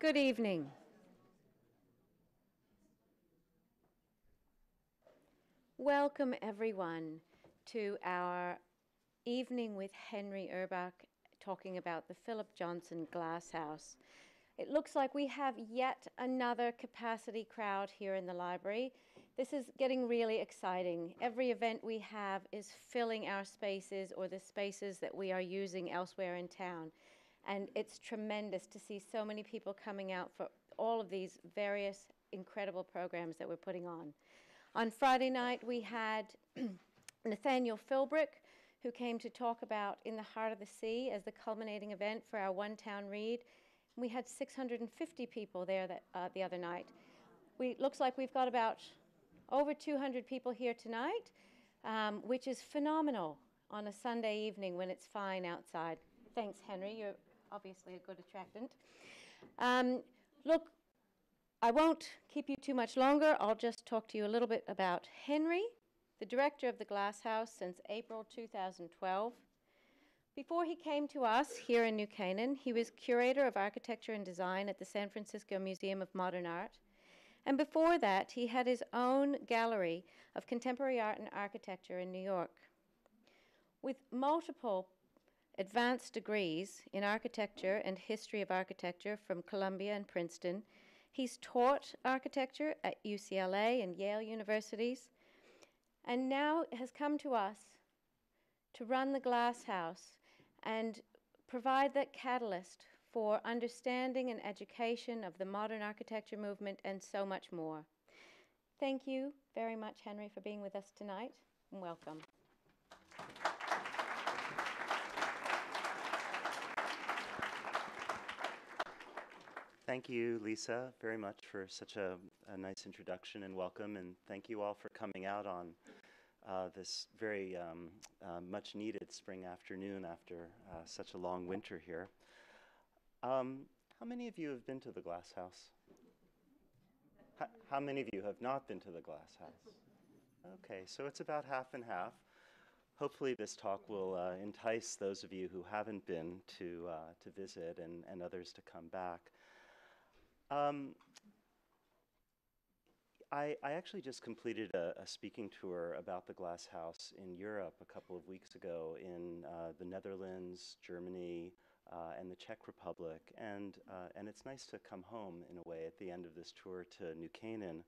Good evening. Welcome, everyone, to our evening with Henry Urbach talking about the Philip Johnson Glass House. It looks like we have yet another capacity crowd here in the library. This is getting really exciting. Every event we have is filling our spaces or the spaces that we are using elsewhere in town. And it's tremendous to see so many people coming out for all of these various incredible programs that we're putting on. On Friday night, we had Nathaniel Philbrick, who came to talk about In the Heart of the Sea as the culminating event for our One Town Read. We had 650 people there that, uh, the other night. We, looks like we've got about over 200 people here tonight, um, which is phenomenal on a Sunday evening when it's fine outside. Thanks, Henry. You're obviously a good attractant. Um, look, I won't keep you too much longer. I'll just talk to you a little bit about Henry, the director of the Glass House since April 2012. Before he came to us here in New Canaan, he was curator of architecture and design at the San Francisco Museum of Modern Art. And before that, he had his own gallery of contemporary art and architecture in New York. With multiple advanced degrees in architecture and history of architecture from Columbia and Princeton, he's taught architecture at UCLA and Yale universities, and now has come to us to run the Glass House and provide that catalyst for understanding and education of the modern architecture movement and so much more. Thank you very much, Henry, for being with us tonight, and welcome. Thank you, Lisa, very much for such a, a, nice introduction and welcome, and thank you all for coming out on uh, this very um, uh, much needed spring afternoon after uh, such a long winter here. Um, how many of you have been to the Glass House? How many of you have not been to the Glass House? Okay, so it's about half and half. Hopefully this talk will uh, entice those of you who haven't been to, uh, to visit and, and others to come back. Um, I, I, actually just completed a, a, speaking tour about the Glass House in Europe a couple of weeks ago in uh, the Netherlands, Germany, uh, and the Czech Republic. And, uh, and it's nice to come home, in a way, at the end of this tour to New Canaan.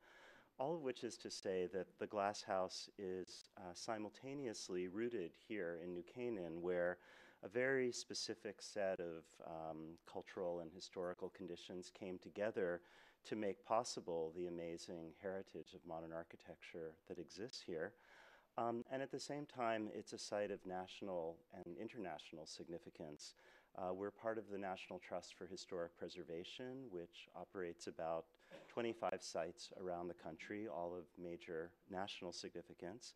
All of which is to say that the Glass House is uh, simultaneously rooted here in New Canaan, where a very specific set of um, cultural and historical conditions came together to make possible the amazing heritage of modern architecture that exists here. Um, and at the same time, it's a site of national and international significance. Uh, we're part of the National Trust for Historic Preservation, which operates about 25 sites around the country, all of major national significance.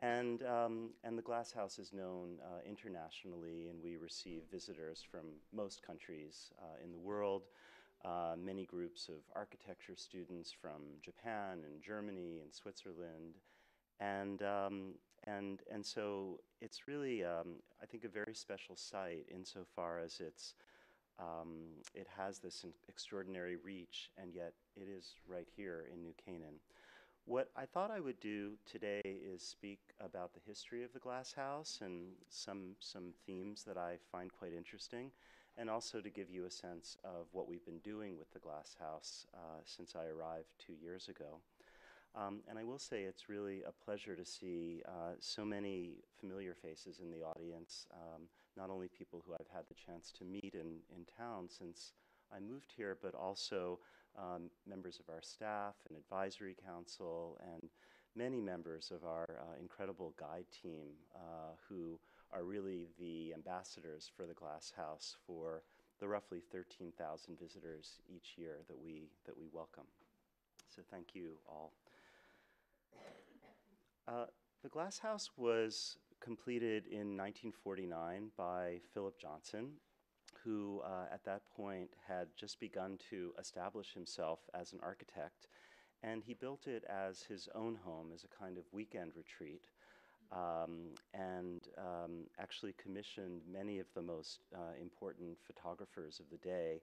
And, um, and the Glass House is known uh, internationally, and we receive visitors from most countries uh, in the world uh, many groups of architecture students from Japan and Germany and Switzerland. And, um, and, and so it's really, um, I think, a very special site insofar as it's, um, it has this extraordinary reach, and yet it is right here in New Canaan. What I thought I would do today is speak about the history of the Glass House and some, some themes that I find quite interesting and also to give you a sense of what we've been doing with the Glass House uh, since I arrived two years ago. Um, and I will say it's really a pleasure to see uh, so many familiar faces in the audience, um, not only people who I've had the chance to meet in, in town since I moved here, but also um, members of our staff and advisory council and many members of our uh, incredible guide team uh, who are really the ambassadors for the Glass House for the roughly 13,000 visitors each year that we, that we welcome. So thank you all. Uh, the Glass House was completed in 1949 by Philip Johnson, who uh, at that point had just begun to establish himself as an architect. And he built it as his own home, as a kind of weekend retreat um, and um, actually commissioned many of the most uh, important photographers of the day.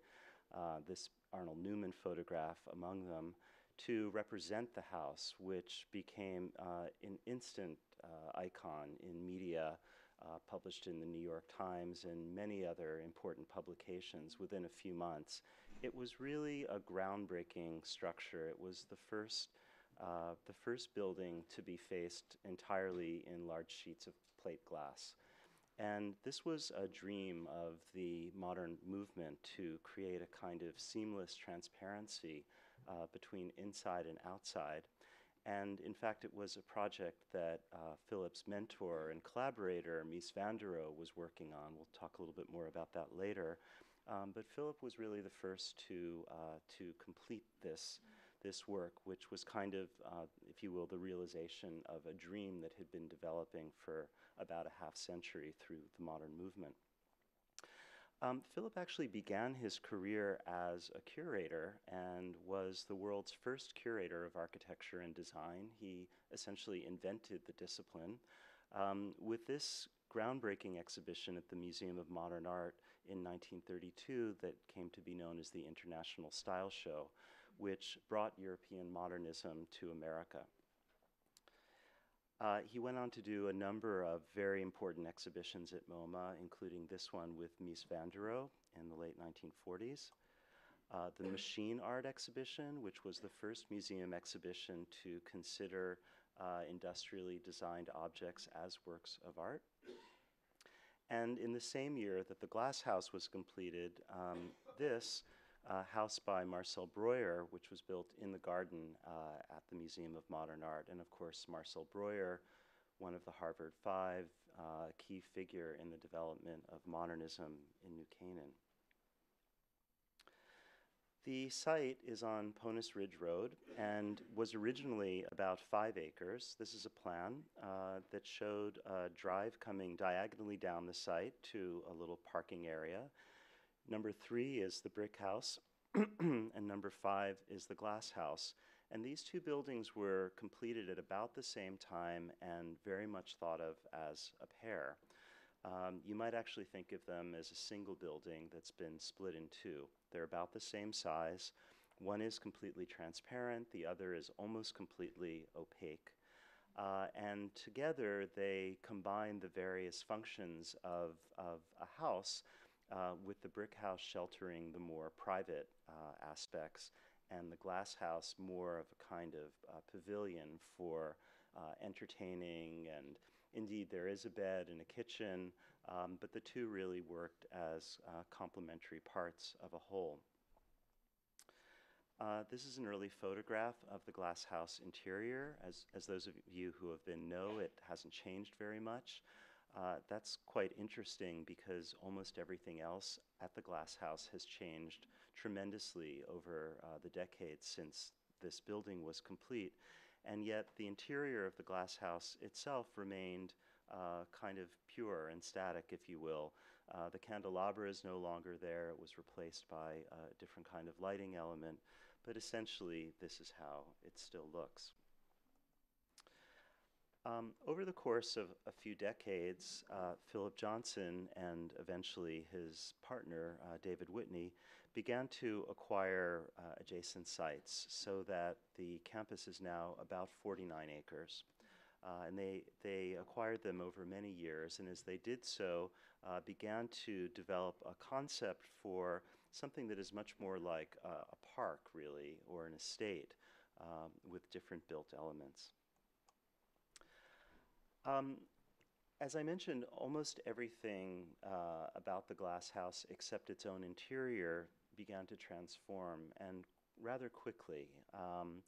uh, this Arnold Newman photograph among them, to represent the house, which became uh, an instant uh, icon in media, uh, published in the New York Times and many other important publications within a few months. It was really a groundbreaking structure. It was the first, uh, the first building to be faced entirely in large sheets of plate glass. And this was a dream of the modern movement to create a kind of seamless transparency uh, between inside and outside. And in fact, it was a project that uh, Philip's mentor and collaborator, Mies van der Rohe, was working on. We'll talk a little bit more about that later. Um, but Philip was really the first to, uh, to complete this, this work, which was kind of, uh, if you will, the realization of a dream that had been developing for about a half century through the modern movement. Um, Philip actually began his career as a curator and was the world's first curator of architecture and design. He essentially invented the discipline. Um, with this groundbreaking exhibition at the Museum of Modern Art in 1932 that came to be known as the International Style Show, which brought European modernism to America. Uh, he went on to do a number of very important exhibitions at MoMA, including this one with Mies van der Rohe in the late 1940s. Uh, the Machine Art exhibition, which was the first museum exhibition to consider uh, industrially designed objects as works of art. And in the same year that the Glass House was completed, um, this uh, house by Marcel Breuer, which was built in the garden uh, at the Museum of Modern Art. And of course, Marcel Breuer, one of the Harvard Five, uh, key figure in the development of modernism in New Canaan. The site is on Ponus Ridge Road and was originally about five acres. This is a plan uh, that showed a drive coming diagonally down the site to a little parking area Number three is the brick house, and number five is the glass house. And these two buildings were completed at about the same time and very much thought of as a pair. Um, you might actually think of them as a single building that's been split in two. They're about the same size. One is completely transparent, the other is almost completely opaque. Uh, and together they combine the various functions of, of a house uh, with the brick house sheltering the more private uh, aspects and the glass house more of a kind of uh, pavilion for uh, entertaining and indeed there is a bed and a kitchen um, but the two really worked as uh, complementary parts of a whole. Uh, this is an early photograph of the glass house interior. As, as those of you who have been know, it hasn't changed very much. Uh, that's quite interesting because almost everything else at the Glass House has changed tremendously over uh, the decades since this building was complete. And yet the interior of the Glass House itself remained uh, kind of pure and static, if you will. Uh, the candelabra is no longer there. It was replaced by a different kind of lighting element. But essentially, this is how it still looks. Um, over the course of a few decades, uh, Philip Johnson and eventually his partner, uh, David Whitney, began to acquire uh, adjacent sites so that the campus is now about 49 acres. Uh, and they, they acquired them over many years, and as they did so, uh, began to develop a concept for something that is much more like a park, really, or an estate um, with different built elements. Um, as I mentioned, almost everything uh, about the glass house except its own interior began to transform and rather quickly. Um,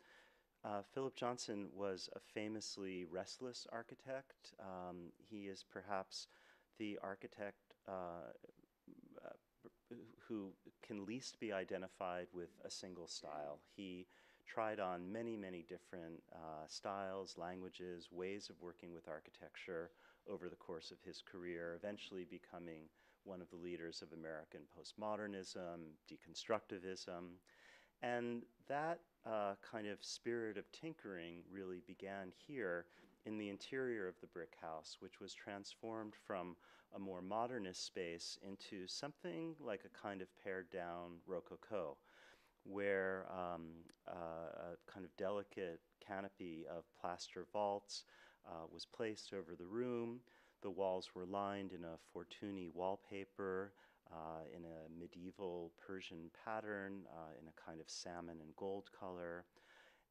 uh, Philip Johnson was a famously restless architect. Um, he is perhaps the architect uh, uh who can least be identified with a single style. He tried on many, many different uh, styles, languages, ways of working with architecture over the course of his career, eventually becoming one of the leaders of American postmodernism, deconstructivism. And that uh, kind of spirit of tinkering really began here in the interior of the brick house, which was transformed from a more modernist space into something like a kind of pared down rococo, where um, uh, a kind of delicate canopy of plaster vaults uh, was placed over the room. The walls were lined in a Fortuny wallpaper uh, in a medieval Persian pattern, uh, in a kind of salmon and gold color.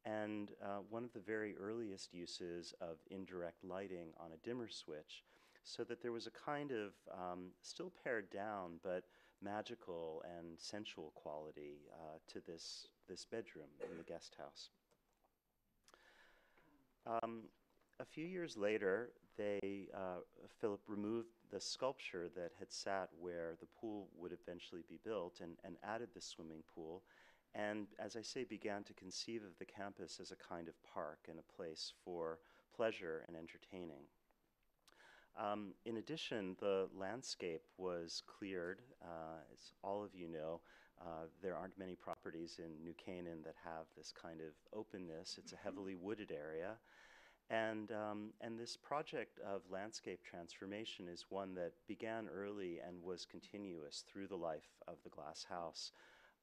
And uh, one of the very earliest uses of indirect lighting on a dimmer switch, so that there was a kind of um, still pared down but magical and sensual quality uh, to this, this bedroom in the guest house. Um, a few years later, they, uh, Philip removed the sculpture that had sat where the pool would eventually be built and, and added the swimming pool. And as I say, began to conceive of the campus as a kind of park and a place for pleasure and entertaining. Um, in addition, the landscape was cleared. Uh, as all of you know, uh, there aren't many properties in New Canaan that have this kind of openness. It's a heavily wooded area. And, um, and this project of landscape transformation is one that began early and was continuous through the life of the glass house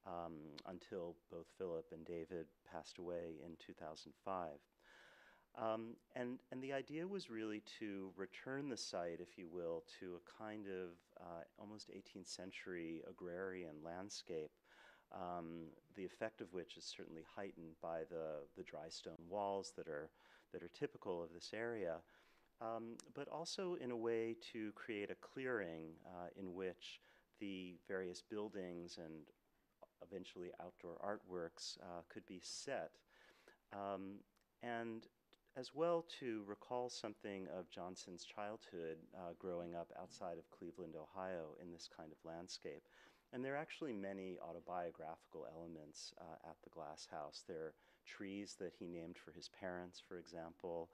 um, until both Philip and David passed away in 2005. Um, and, and the idea was really to return the site, if you will, to a kind of uh, almost 18th century agrarian landscape, um, the effect of which is certainly heightened by the, the dry stone walls that are that are typical of this area, um, but also in a way to create a clearing uh, in which the various buildings and eventually outdoor artworks uh, could be set. Um, and as well to recall something of Johnson's childhood uh, growing up outside of Cleveland, Ohio, in this kind of landscape. And there are actually many autobiographical elements uh, at the Glass House. There are trees that he named for his parents, for example.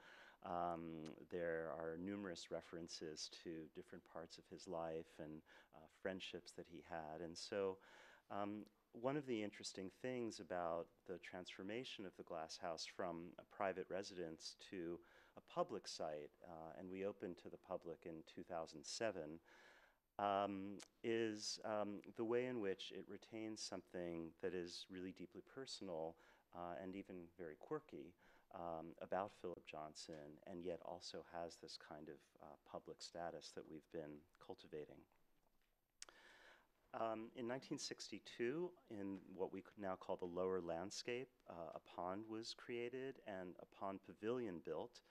Um, there are numerous references to different parts of his life and uh, friendships that he had. And so, um, one of the interesting things about the transformation of the glass house from a private residence to a public site, uh, and we opened to the public in 2007, um, is um, the way in which it retains something that is really deeply personal uh, and even very quirky um, about Philip Johnson, and yet also has this kind of uh, public status that we've been cultivating. Um, in 1962, in what we now call the lower landscape, uh, a pond was created and a pond pavilion built.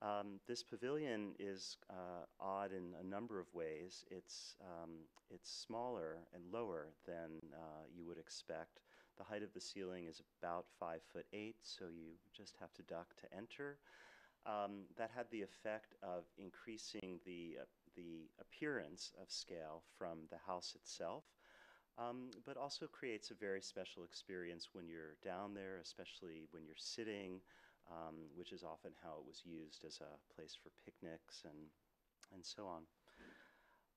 Um, this pavilion is uh, odd in a number of ways. It's, um, it's smaller and lower than uh, you would expect. The height of the ceiling is about five foot eight, so you just have to duck to enter. Um, that had the effect of increasing the, uh, the appearance of scale from the house itself, um, but also creates a very special experience when you're down there, especially when you're sitting, um, which is often how it was used as a place for picnics and, and so on.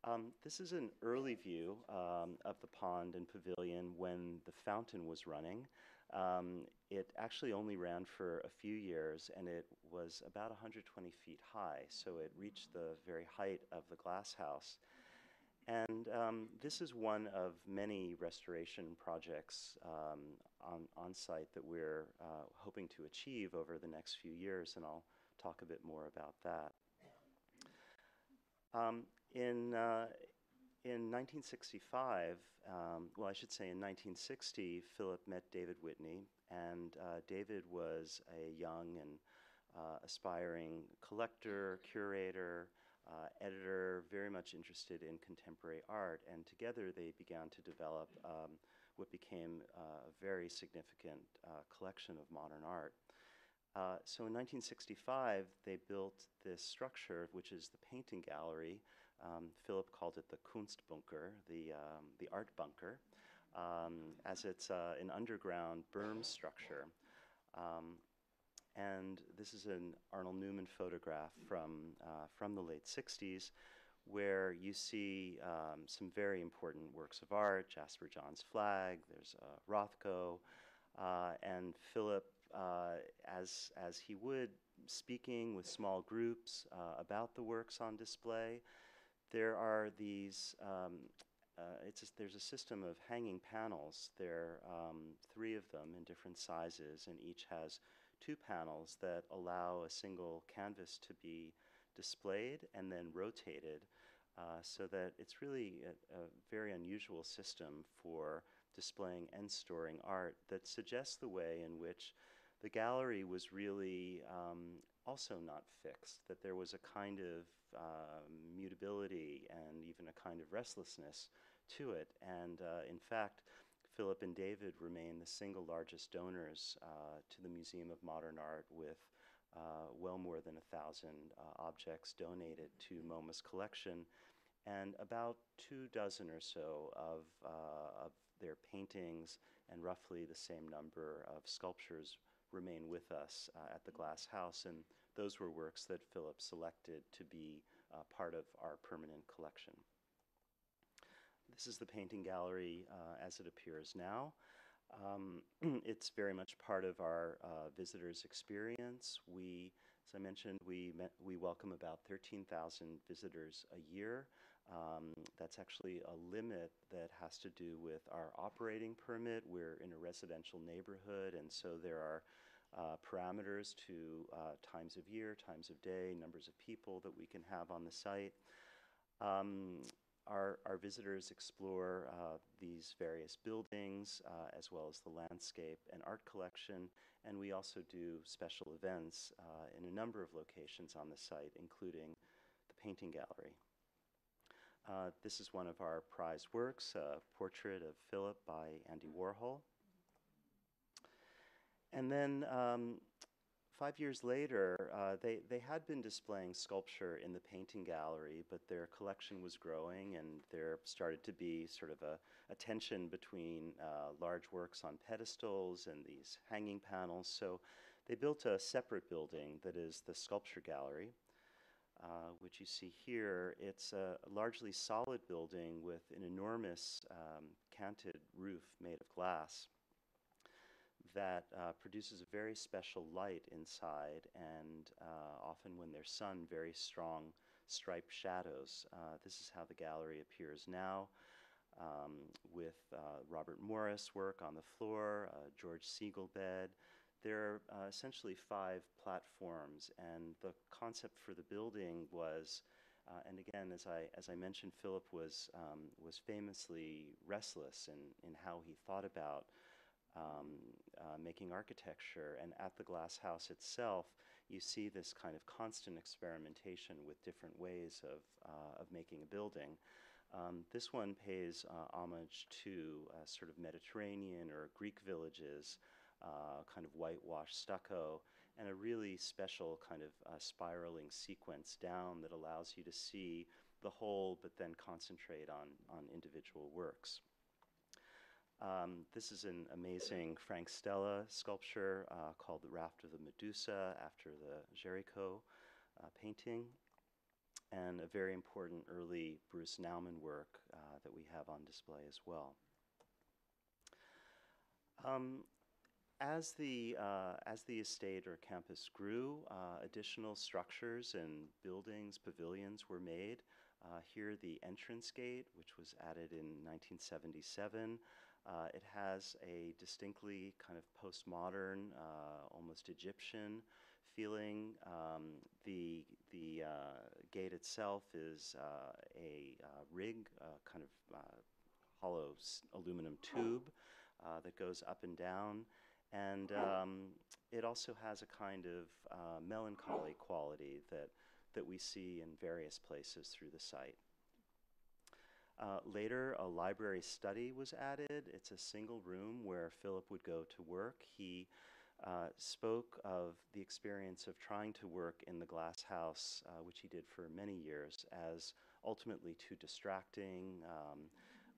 Um, this is an early view um, of the pond and pavilion when the fountain was running. Um, it actually only ran for a few years and it was about 120 feet high, so it reached the very height of the glass house. And um, this is one of many restoration projects um, on, on site that we're uh, hoping to achieve over the next few years, and I'll talk a bit more about that. Um, in, uh, in 1965, um, well, I should say in 1960, Philip met David Whitney, and uh, David was a young and uh, aspiring collector, curator, uh, editor, very much interested in contemporary art, and together they began to develop um, what became uh, a very significant uh, collection of modern art. Uh, so in 1965, they built this structure, which is the painting gallery. Um, Philip called it the Kunstbunker, the, um, the art bunker, um, as it's uh, an underground berm structure. Um, and this is an Arnold Newman photograph from, uh, from the late 60s, where you see um, some very important works of art, Jasper Johns' flag, there's uh, Rothko, uh, and Philip uh, as, as he would speaking with small groups uh, about the works on display. There are these, um, uh, it's a, there's a system of hanging panels. There are um, three of them in different sizes, and each has two panels that allow a single canvas to be displayed and then rotated uh, so that it's really a, a, very unusual system for displaying and storing art that suggests the way in which the gallery was really um, also not fixed, that there was a kind of uh, mutability and even a kind of restlessness to it. And uh, in fact, Philip and David remain the single largest donors uh, to the Museum of Modern Art with uh, well more than a thousand uh, objects donated to MoMA's collection and about two dozen or so of, uh, of their paintings and roughly the same number of sculptures remain with us uh, at the Glass House. And those were works that Philip selected to be uh, part of our permanent collection. This is the painting gallery uh, as it appears now. Um, it's very much part of our uh, visitors' experience. We, as I mentioned, we, we welcome about 13,000 visitors a year. Um, that's actually a limit that has to do with our operating permit. We're in a residential neighborhood, and so there are uh, parameters to uh, times of year, times of day, numbers of people that we can have on the site. Um, our, our visitors explore uh, these various buildings uh, as well as the landscape and art collection, and we also do special events uh, in a number of locations on the site, including the painting gallery. Uh, this is one of our prized works, a portrait of Philip by Andy Warhol. And then um, five years later, uh, they, they had been displaying sculpture in the painting gallery, but their collection was growing and there started to be sort of a, a tension between uh, large works on pedestals and these hanging panels. So they built a separate building that is the sculpture gallery. Uh, which you see here, it's a largely solid building with an enormous um, canted roof made of glass that uh, produces a very special light inside, and uh, often when there's sun, very strong striped shadows. Uh, this is how the gallery appears now. Um, with uh, Robert Morris work on the floor, George Segal bed, there are uh, essentially five platforms, and the concept for the building was, uh, and again, as I as I mentioned, Philip was um, was famously restless in in how he thought about um, uh, making architecture, and at the Glass House itself, you see this kind of constant experimentation with different ways of uh, of making a building. Um, this one pays uh, homage to uh, sort of Mediterranean or Greek villages uh, kind of whitewash stucco, and a really special kind of uh, spiraling sequence down that allows you to see the whole but then concentrate on, on individual works. Um, this is an amazing Frank Stella sculpture uh, called The Raft of the Medusa after the Géricault uh, painting, and a very important early Bruce Nauman work uh, that we have on display as well. Um, as the, uh, as the estate or campus grew, uh, additional structures and buildings, pavilions were made. Uh, here, the entrance gate, which was added in 1977. Uh, it has a distinctly kind of postmodern, uh, almost Egyptian feeling. Um, the the uh, gate itself is a rig, kind of hollow aluminum tube that goes up and down. And um, it also has a kind of uh, melancholy quality that, that we see in various places through the site. Uh, later, a library study was added. It's a single room where Philip would go to work. He uh, spoke of the experience of trying to work in the glass house, uh, which he did for many years, as ultimately too distracting. Um,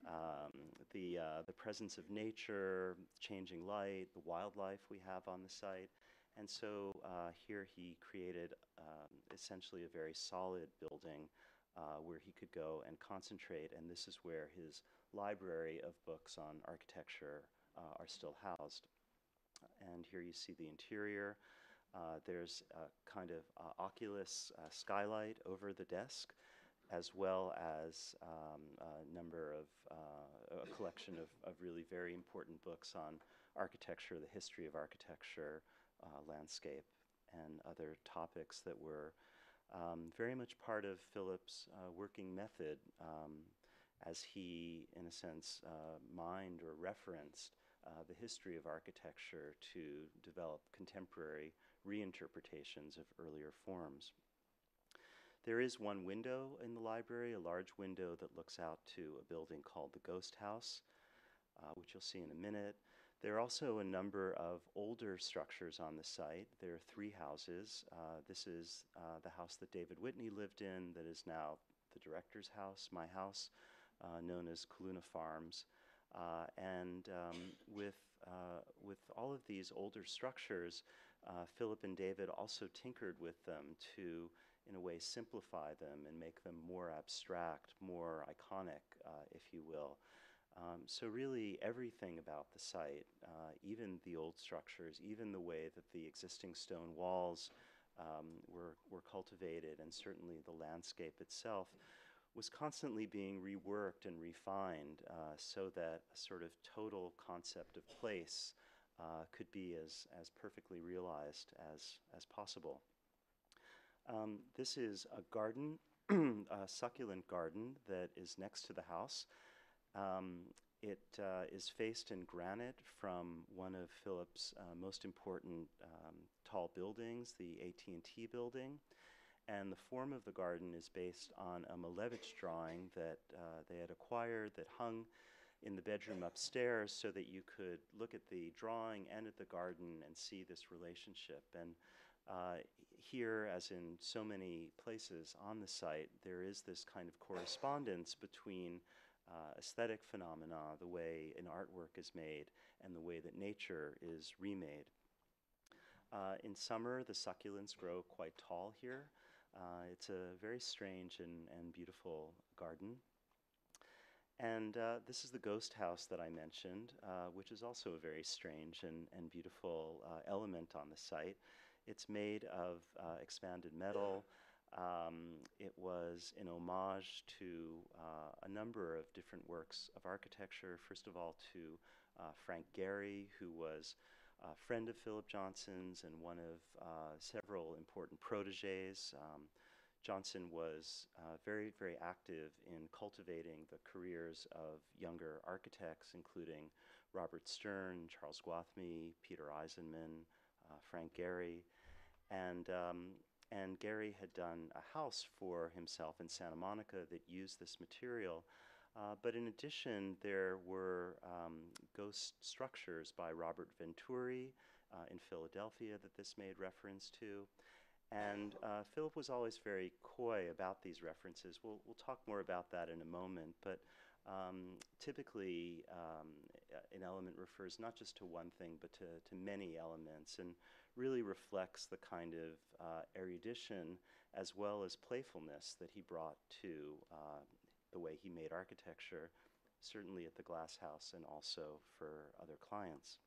um, the, uh, the presence of nature, changing light, the wildlife we have on the site. And so uh, here he created um, essentially a very solid building uh, where he could go and concentrate. And this is where his library of books on architecture uh, are still housed. And here you see the interior. Uh, there's a kind of uh, Oculus uh, skylight over the desk, as well as um, a number of, uh, a collection of, of really very important books on architecture, the history of architecture, landscape, and other topics that were um, very much part of Philip's uh, working method um, as he, in a sense, uh, mined or referenced uh, the history of architecture to develop contemporary reinterpretations of earlier forms. There is one window in the library, a large window that looks out to a building called the Ghost House, uh, which you'll see in a minute. There are also a number of older structures on the site. There are three houses. Uh, this is uh, the house that David Whitney lived in, that is now the director's house, my house, uh, known as Calluna Farms. Uh, and um, with, uh, with all of these older structures, uh, Philip and David also tinkered with them to, in a way, simplify them and make them more abstract, more iconic, if you will. Um, so really everything about the site, uh, even the old structures, even the way that the existing stone walls um, were, were cultivated, and certainly the landscape itself, was constantly being reworked and refined uh, so that a sort of total concept of place uh, could be as, as perfectly realized as, as possible. Um, this is a garden, a succulent garden that is next to the house. Um, it uh, is faced in granite from one of Philip's uh, most important um, tall buildings, the AT&T building. And the form of the garden is based on a Malevich drawing that uh, they had acquired that hung in the bedroom upstairs so that you could look at the drawing and at the garden and see this relationship. And uh, here, as in so many places on the site, there is this kind of correspondence between uh, aesthetic phenomena, the way an artwork is made, and the way that nature is remade. Uh, in summer, the succulents grow quite tall here. Uh, it's a very strange and, and beautiful garden. And uh, this is the ghost house that I mentioned, uh, which is also a very strange and, and beautiful uh, element on the site. It's made of expanded metal. Um, it was an homage to uh, a number of different works of architecture. First of all, to uh, Frank Gehry, who was a friend of Philip Johnson's and one of uh, several important proteges. Um, Johnson was uh, very, very active in cultivating the careers of younger architects, including Robert Stern, Charles Gwathmey, Peter Eisenman, uh, Frank Gehry. And um, and Gehry had done a house for himself in Santa Monica that used this material. Uh, but in addition, there were um, ghost structures by Robert Venturi uh, in Philadelphia that this made reference to. And uh, Philip was always very coy about these references. We'll, we'll talk more about that in a moment. But um, typically, um, an element refers not just to one thing, but to, to many elements. And really reflects the kind of uh, erudition as well as playfulness that he brought to uh, the way he made architecture, certainly at the Glass House and also for other clients.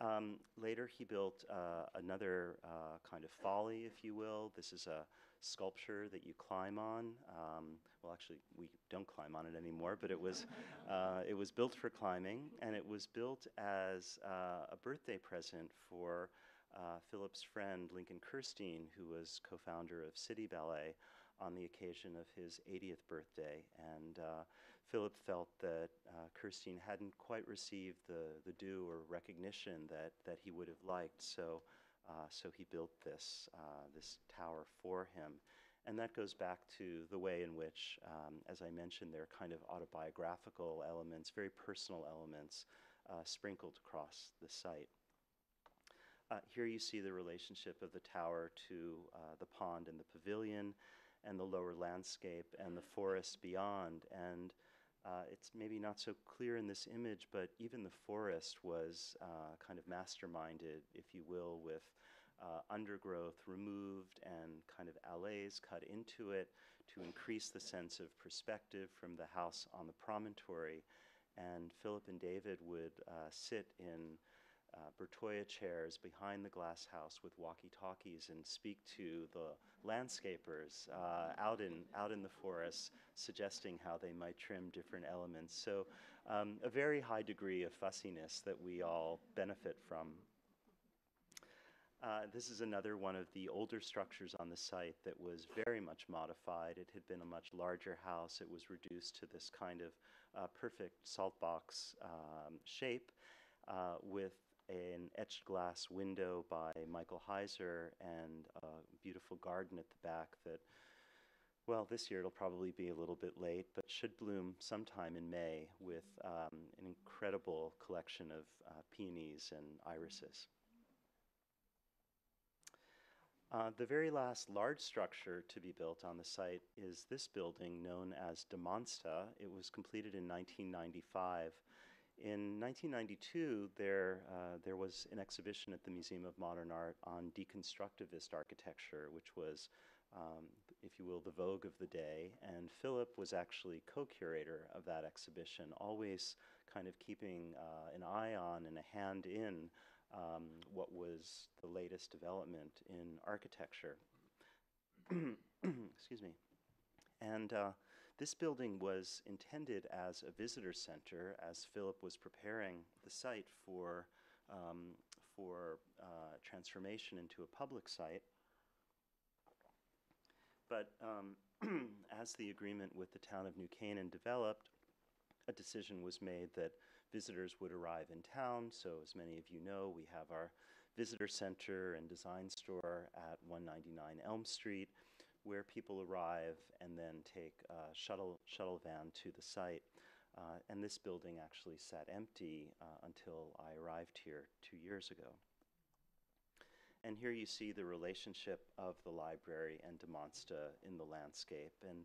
Um, later, he built uh, another uh, kind of folly, if you will. This is a sculpture that you climb on. Um, well, actually, we don't climb on it anymore, but it was, uh, it was built for climbing, and it was built as uh, a birthday present for uh, Philip's friend Lincoln Kirstein, who was co-founder of City Ballet, on the occasion of his 80th birthday. And uh, Philip felt that uh, Kirstein hadn't quite received the, the due or recognition that, that he would have liked, so uh, so he built this, uh, this tower for him. And that goes back to the way in which, um, as I mentioned, there are kind of autobiographical elements, very personal elements uh, sprinkled across the site. Uh, here you see the relationship of the tower to uh, the pond and the pavilion and the lower landscape and the forest beyond. And uh, it's maybe not so clear in this image, but even the forest was uh, kind of masterminded, if you will, with uh, undergrowth removed and kind of alleys cut into it to increase the sense of perspective from the house on the promontory. And Philip and David would uh, sit in uh, Bertoia chairs behind the glass house with walkie-talkies and speak to the landscapers uh, out in out in the forest, suggesting how they might trim different elements. So, um, a very high degree of fussiness that we all benefit from. Uh, this is another one of the older structures on the site that was very much modified. It had been a much larger house. It was reduced to this kind of uh, perfect salt box um, shape uh, with an etched glass window by Michael Heizer and a beautiful garden at the back that, well, this year it'll probably be a little bit late, but should bloom sometime in May with um, an incredible collection of uh, peonies and irises. Uh, the very last large structure to be built on the site is this building known as Da Monsta. It was completed in 1995. In 1992, there, uh, there was an exhibition at the Museum of Modern Art on deconstructivist architecture, which was, um, if you will, the vogue of the day. And Philip was actually co curator of that exhibition, always kind of keeping uh, an eye on and a hand in um, what was the latest development in architecture. Excuse me. And uh, this building was intended as a visitor center as Philip was preparing the site for, um, for uh, transformation into a public site. But um, as the agreement with the town of New Canaan developed, a decision was made that visitors would arrive in town. So, as many of you know, we have our visitor center and design store at 199 Elm Street, where people arrive and then take a shuttle, shuttle van to the site. Uh, and this building actually sat empty uh, until I arrived here two years ago. And here you see the relationship of the library and Da Monsta in the landscape. And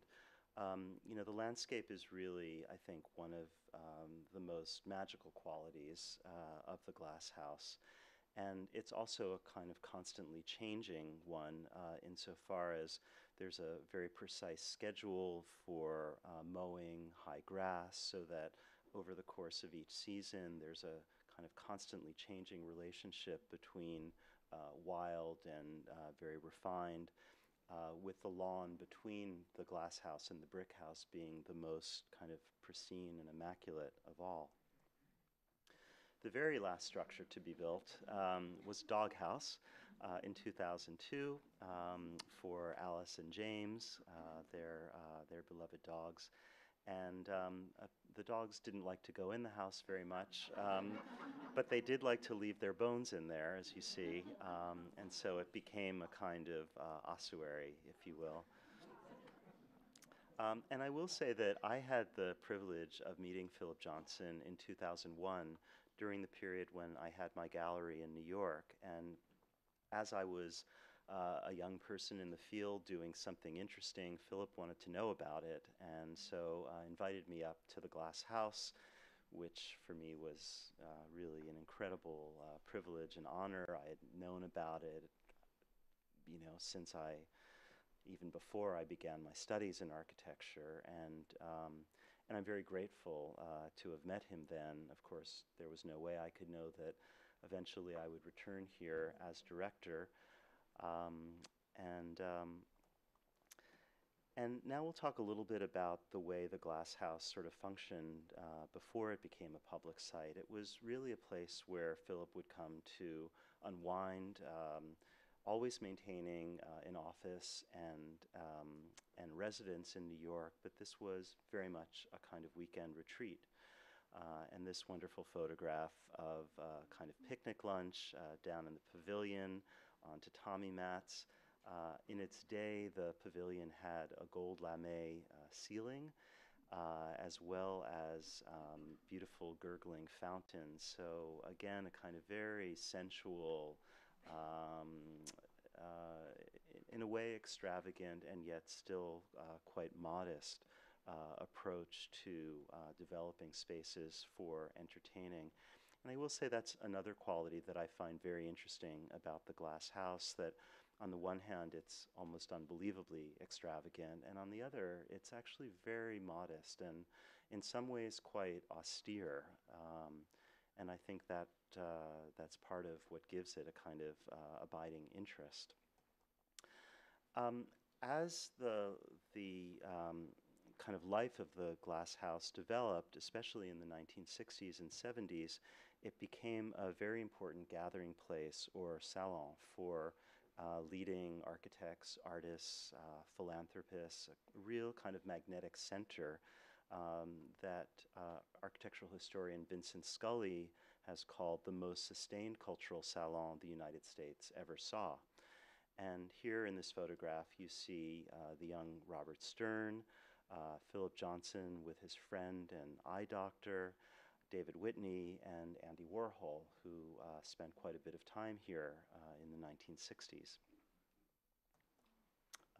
um, you know, the landscape is really, I think, one of um, the most magical qualities uh, of the glass house. And it's also a kind of constantly changing one uh, insofar as there's a very precise schedule for uh, mowing high grass so that over the course of each season there's a kind of constantly changing relationship between uh, wild and uh, very refined uh, with the lawn between the glass house and the brick house being the most kind of pristine and immaculate of all. The very last structure to be built um, was Doghouse uh, in 2002 um, for Alice and James, uh, their, uh, their beloved dogs. And um, uh, the dogs didn't like to go in the house very much, um, but they did like to leave their bones in there, as you see. Um, and so it became a kind of uh, ossuary, if you will. Um, and I will say that I had the privilege of meeting Philip Johnson in 2001 during the period when I had my gallery in New York. And as I was uh, a young person in the field doing something interesting, Philip wanted to know about it. And so uh, invited me up to the Glass House, which for me was uh, really an incredible uh, privilege and honor. I had known about it, you know, since I even before I began my studies in architecture. And, um, and I'm very grateful uh, to have met him then. Of course, there was no way I could know that eventually I would return here as director. Um, and, um, and now we'll talk a little bit about the way the glass house sort of functioned uh, before it became a public site. It was really a place where Philip would come to unwind, um, always maintaining uh, an office and, um, and residence in New York, but this was very much a kind of weekend retreat. Uh, and this wonderful photograph of uh, kind of picnic lunch uh, down in the pavilion on tatami mats. Uh, in its day, the pavilion had a gold lame uh, ceiling. as well as um, beautiful gurgling fountains. So, again, a kind of very sensual, um, uh, in, a way extravagant and yet still uh, quite modest uh, approach to uh, developing spaces for entertaining. And I will say that's another quality that I find very interesting about the glass house that on the one hand it's almost unbelievably extravagant and on the other it's actually very modest and in some ways quite austere um, and I think that uh, that's part of what gives it a kind of uh, abiding interest. Um, as the the um, kind of life of the glass house developed, especially in the 1960s and 70s, it became a very important gathering place or salon for uh, leading architects, artists, uh, philanthropists, a real kind of magnetic center um, that uh, architectural historian Vincent Scully has called the most sustained cultural salon the United States ever saw. And here in this photograph, you see uh, the young Robert Stern, uh, Philip Johnson with his friend and eye doctor, David Whitney, and Andy Warhol, who uh, spent quite a bit of time here uh, in the 1960s.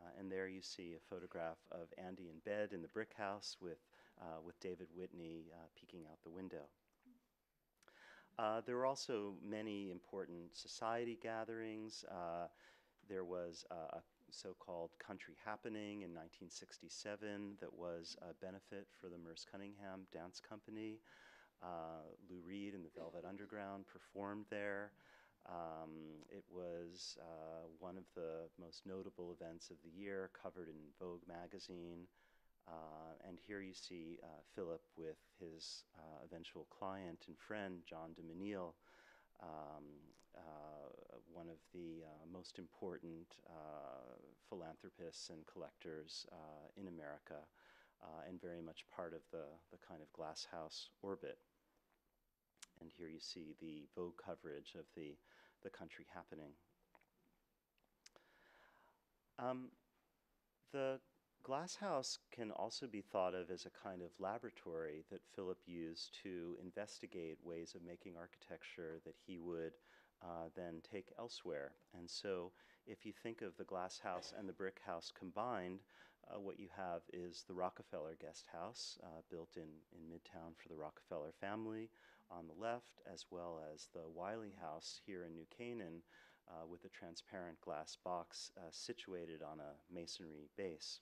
Uh, and there you see a photograph of Andy in bed in the brick house with, uh, with David Whitney uh, peeking out the window. There were also many important society gatherings. there was a so-called Country Happening in 1967 that was a benefit for the Merce Cunningham Dance Company. Uh, Lou Reed and the Velvet Underground performed there. Um, it was uh, one of the most notable events of the year, covered in Vogue magazine. Uh, and here you see uh, Philip with his uh, eventual client and friend, John de Menil, um, uh, one of the uh, most important uh, philanthropists and collectors uh, in America, and very much part of the, the kind of glasshouse orbit. And here you see the Vogue coverage of the, the country happening. Um, the glasshouse can also be thought of as a kind of laboratory that Philip used to investigate ways of making architecture that he would uh, then take elsewhere. And so, if you think of the glass house and the brick house combined, uh, what you have is the Rockefeller Guest House, uh, built in, in Midtown for the Rockefeller family on the left, as well as the Wiley House here in New Canaan uh, with a transparent glass box uh, situated on a masonry base.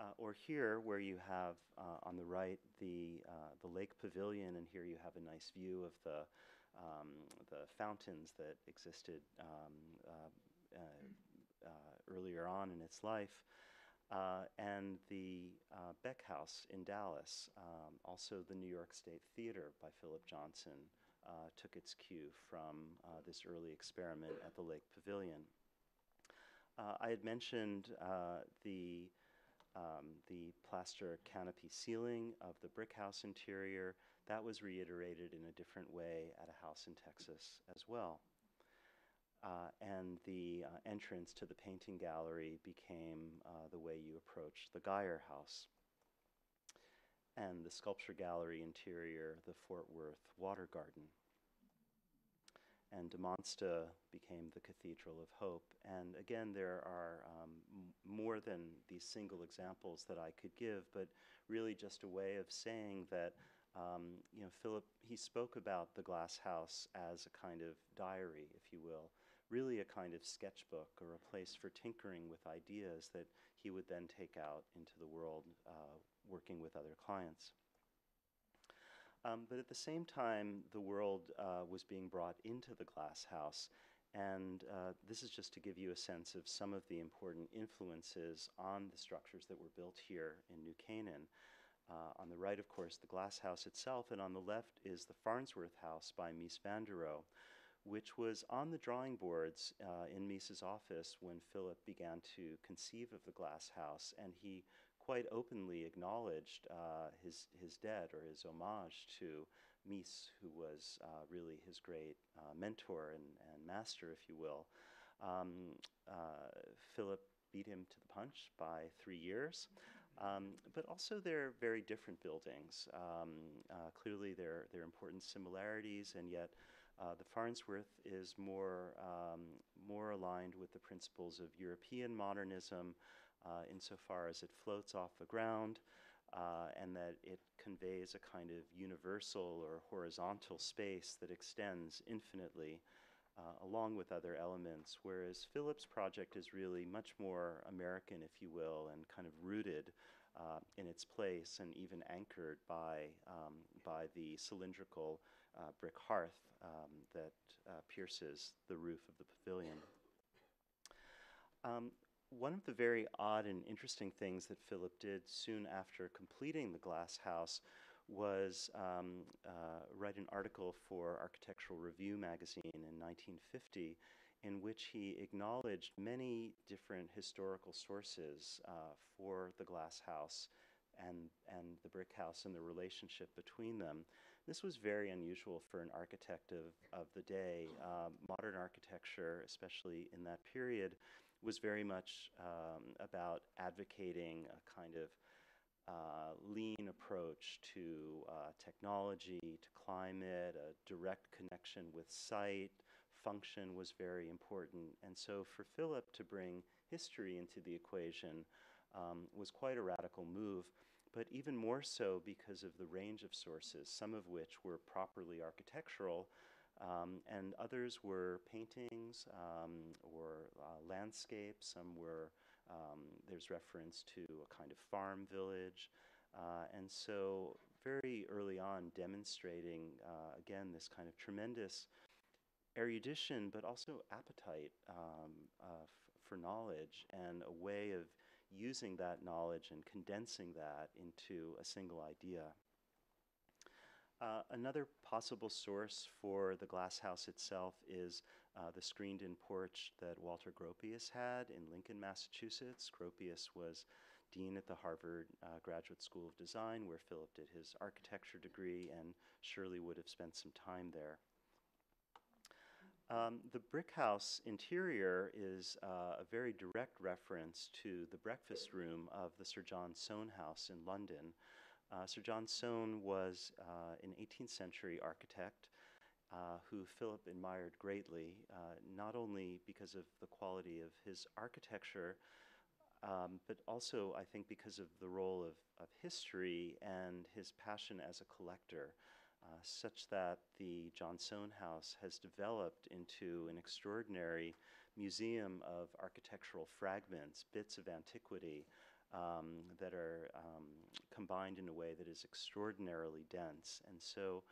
Uh, or here, where you have uh, on the right the, uh, the lake pavilion, and here you have a nice view of the, um, the fountains that existed um, uh, uh, uh, earlier on in its life, and the Beck House in Dallas, um, also the New York State Theater by Philip Johnson, took its cue from this early experiment at the Lake Pavilion. I had mentioned the um, the plaster canopy ceiling of the brick house interior. That was reiterated in a different way at a house in Texas as well. Uh, and the uh, entrance to the painting gallery became uh, the way you approach the Geier House. And the sculpture gallery interior, the Fort Worth Water Garden and Da Monsta became the Cathedral of Hope. And again, there are um, more than these single examples that I could give, but really just a way of saying that, um, you know, Philip, he spoke about the glass house as a kind of diary, if you will, really a kind of sketchbook or a place for tinkering with ideas that he would then take out into the world uh, working with other clients. Um, but at the same time, the world uh, was being brought into the glass house. And uh, this is just to give you a sense of some of the important influences on the structures that were built here in New Canaan. Uh, on the right, of course, the glass house itself, and on the left is the Farnsworth House by Mies van der Rohe, which was on the drawing boards uh, in Mies's office when Philip began to conceive of the glass house, and he quite openly acknowledged uh, his, his debt or his homage to Mies, who was uh, really his great uh, mentor and, and master, if you will. Um, uh, Philip beat him to the punch by three years. Um, but also, they're very different buildings. Um, uh, clearly, there, there are important similarities, and yet uh, the Farnsworth is more, um, more aligned with the principles of European modernism, uh, insofar as it floats off the ground uh, and that it conveys a kind of universal or horizontal space that extends infinitely uh, along with other elements, whereas Philip's project is really much more American, if you will, and kind of rooted uh, in its place and even anchored by, um, by the cylindrical uh, brick hearth um, that uh, pierces the roof of the pavilion. Um, one of the very odd and interesting things that Philip did soon after completing the glass house was um, uh, write an article for Architectural Review magazine in 1950 in which he acknowledged many different historical sources uh, for the glass house and, and the brick house and the relationship between them. This was very unusual for an architect of, of the day. Um, modern architecture, especially in that period, was very much um, about advocating a kind of uh, lean approach to uh, technology, to climate, a direct connection with site, function was very important. And so for Philip to bring history into the equation um, was quite a radical move, but even more so because of the range of sources, some of which were properly architectural, um, and others were paintings um, or uh, landscapes. Some were, um, there's reference to a kind of farm village. Uh, and so, very early on, demonstrating uh, again this kind of tremendous erudition, but also appetite um, uh, for knowledge and a way of using that knowledge and condensing that into a single idea. Uh, another possible source for the glass house itself is uh, the screened in porch that Walter Gropius had in Lincoln, Massachusetts. Gropius was dean at the Harvard uh, Graduate School of Design, where Philip did his architecture degree and surely would have spent some time there. Um, the brick house interior is uh, a very direct reference to the breakfast room of the Sir John Soane House in London. Uh, Sir John Soane was uh, an 18th century architect uh, who Philip admired greatly, uh, not only because of the quality of his architecture, um, but also I think because of the role of, of history and his passion as a collector. Uh, such that the John Soane House has developed into an extraordinary museum of architectural fragments, bits of antiquity um, that are um, combined in a way that is extraordinarily dense. And so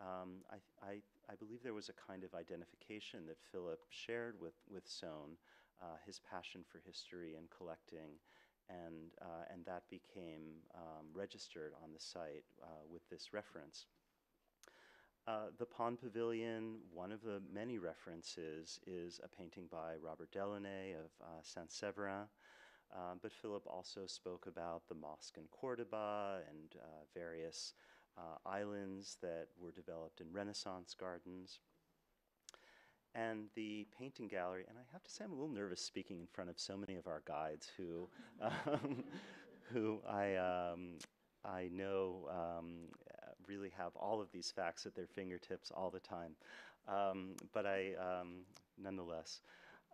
um, I, I, I, believe there was a kind of identification that Philip shared with, with Soane, uh, his passion for history and collecting, and, uh, and that became um, registered on the site uh, with this reference. Uh, the Pond Pavilion, one of the many references, is a painting by Robert Delaunay of uh, Saint Severin. Um, but Philip also spoke about the mosque in Cordoba and various uh, islands that were developed in Renaissance gardens. And the painting gallery, and I have to say, I'm a little nervous speaking in front of so many of our guides who, um, who I, um, I know um, really have all of these facts at their fingertips all the time. Um, but I, um, nonetheless,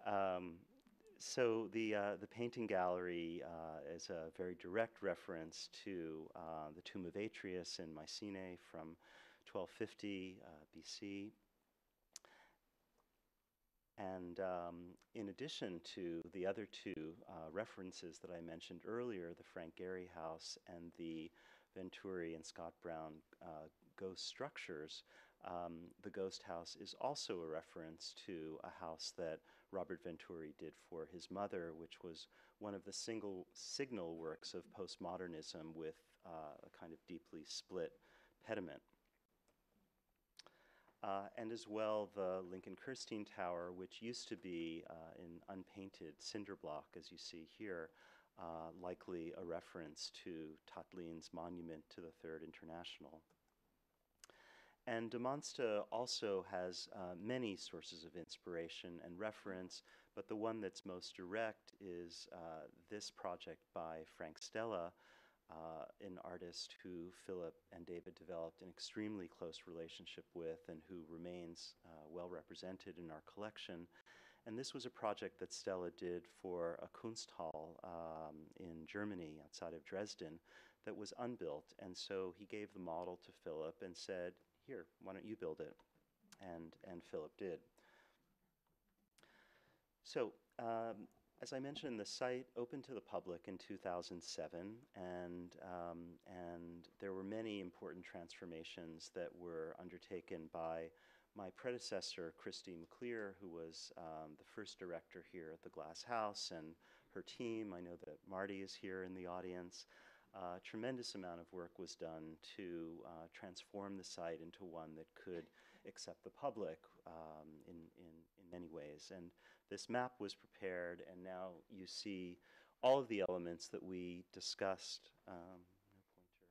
um, so the, uh, the painting gallery uh, is a very direct reference to uh, the tomb of Atreus in Mycenae from 1250 uh, BC. And um, in addition to the other two uh, references that I mentioned earlier, the Frank Gehry House and the Venturi and Scott Brown uh, ghost structures, um, the ghost house is also a reference to a house that Robert Venturi did for his mother, which was one of the single signal works of postmodernism with uh, a kind of deeply split pediment. Uh, and as well the Lincoln Kirstein Tower, which used to be uh, in unpainted cinder block, as you see here, uh, likely a reference to Tatlin's monument to the Third International. And Da Monsta also has uh, many sources of inspiration and reference, but the one that's most direct is uh, this project by Frank Stella, uh, an artist who Philip and David developed an extremely close relationship with and who remains uh, well represented in our collection. And this was a project that Stella did for a Kunsthal um, in Germany, outside of Dresden, that was unbuilt. And so he gave the model to Philip and said, Here, why don't you build it? And, and Philip did. So, um, as I mentioned, the site opened to the public in 2007, and, um, and there were many important transformations that were undertaken by my predecessor, Christy MacLear, who was um, the first director here at the Glass House, and her team. I know that Marty is here in the audience. A tremendous amount of work was done to uh, transform the site into one that could accept the public um, in, in, in many ways. And this map was prepared, and now you see all of the elements that we discussed. Um, no pointer.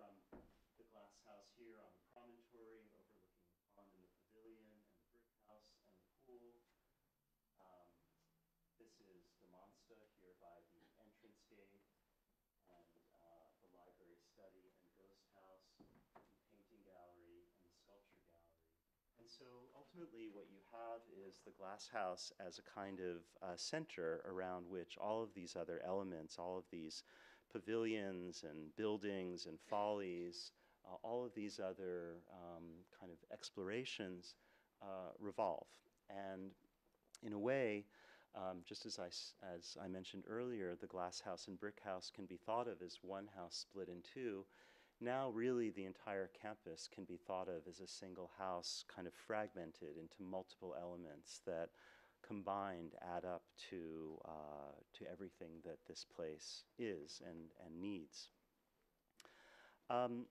Um, from the glass house here on the promontory, overlooking the pond and the pavilion, and the brick house and the pool. Um, this is the Monsta here by the entrance gate, and uh, the library study and ghost house, the painting gallery, and the sculpture gallery. And so ultimately, what you have is the glass house as a kind of uh, center around which all of these other elements, all of these pavilions and buildings and follies, uh, all of these other um, kind of explorations uh, revolve. And in a way, um, just as I, as I mentioned earlier, the glass house and brick house can be thought of as one house split in two. Now, really, the entire campus can be thought of as a single house, kind of fragmented into multiple elements that combined add up to, uh, to everything that this place is and, and needs. Um,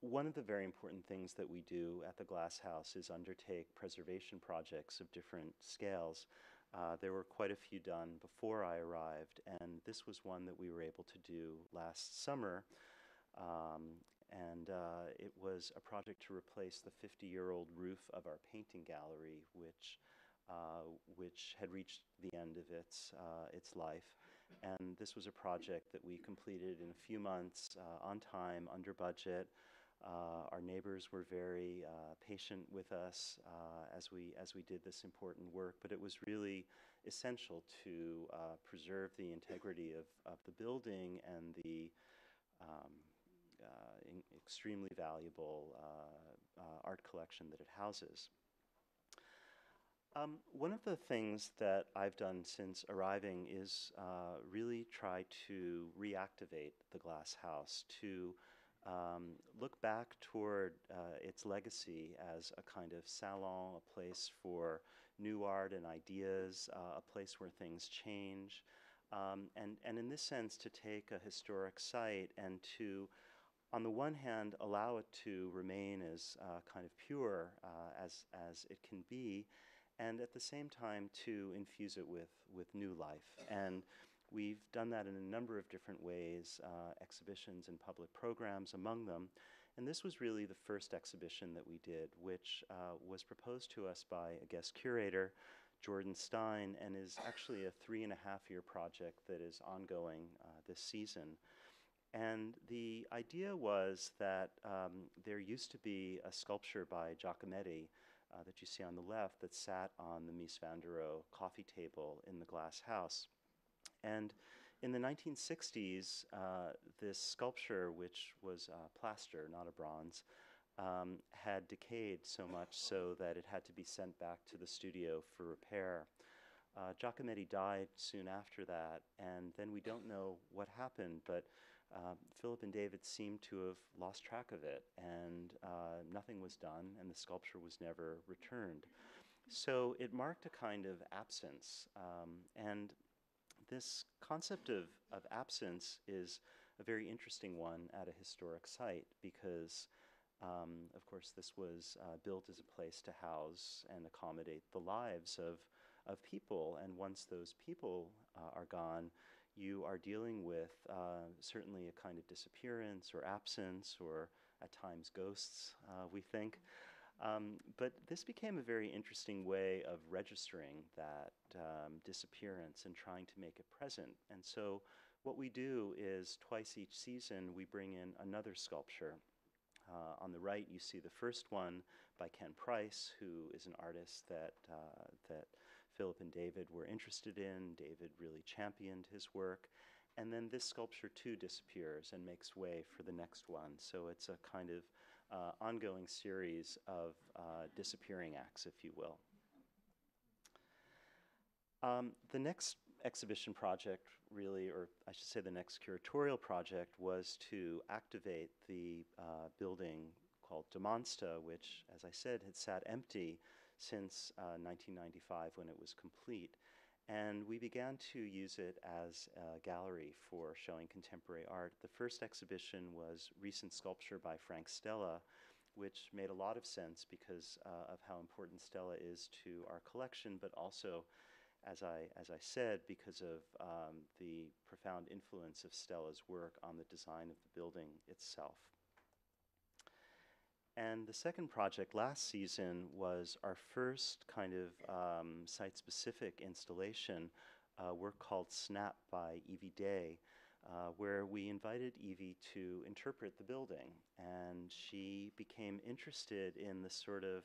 one of the very important things that we do at the Glass House is undertake preservation projects of different scales. Uh, there were quite a few done before I arrived, and this was one that we were able to do last summer. Um, and uh, it was a project to replace the 50 year old roof of our painting gallery, which, uh, which had reached the end of its, uh, its life. And this was a project that we completed in a few months, uh, on time, under budget. Uh, our neighbors were very patient with us as, we, as we did this important work, but it was really essential to preserve the integrity of, of the building and the um, in- extremely valuable uh, uh, art collection that it houses. Um, one of the things that I've done since arriving is uh, really try to reactivate the glass house, to um, look back toward uh, its legacy as a kind of salon, a place for new art and ideas, uh, a place where things change. Um, and, and in this sense, to take a historic site and to, on the one hand, allow it to remain as uh, kind of pure uh, as, as it can be, and at the same time to infuse it with, with new life. And we've done that in a number of different ways, uh, exhibitions and public programs among them. And this was really the first exhibition that we did, which uh, was proposed to us by a guest curator, Jordan Stein, and is actually a three and a half year project that is ongoing uh, this season. And the idea was that um, there used to be a sculpture by Giacometti uh, that you see on the left that sat on the Mies van der Rohe coffee table in the glass house. And in the 1960s, uh, this sculpture, which was uh, plaster, not a bronze, um, had decayed so much so that it had to be sent back to the studio for repair. Uh, Giacometti died soon after that, and then we don't know what happened, but uh, Philip and David seem to have lost track of it, and uh, nothing was done, and the sculpture was never returned. So it marked a kind of absence, um, and this concept of, of absence is a very interesting one at a historic site because, um, of course, this was uh, built as a place to house and accommodate the lives of, of people. And once those people uh, are gone, you are dealing with uh, certainly a kind of disappearance or absence or at times ghosts, uh, we think. Um, but this became a very interesting way of registering that um, disappearance and trying to make it present. And so, what we do is twice each season we bring in another sculpture. Uh, on the right, you see the first one by Ken Price, who is an artist that uh, that Philip and David were interested in. David really championed his work. And then this sculpture too disappears and makes way for the next one. So it's a kind of uh, ongoing series of uh, disappearing acts, if you will. Um, the next exhibition project, really, or I should say the next curatorial project, was to activate the uh, building called Da Monsta, which, as I said, had sat empty since uh, 1995 when it was complete. And we began to use it as a gallery for showing contemporary art. The first exhibition was recent sculpture by Frank Stella, which made a lot of sense because uh, of how important Stella is to our collection, but also, as I, as I said, because of um, the profound influence of Stella's work on the design of the building itself. And the second project last season was our first kind of um, site specific installation, a work called Snap by Evie Day, uh, where we invited Evie to interpret the building. And she became interested in the sort of